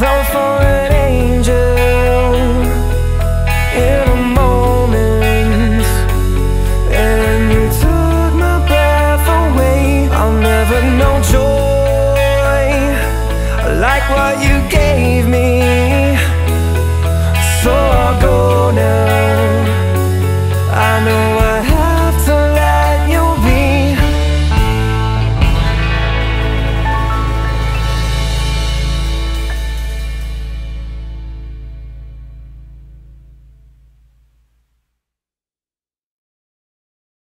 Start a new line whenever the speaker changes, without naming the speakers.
fell for an angel in a moment, and you took my breath away. I'll never know joy like what you gave me.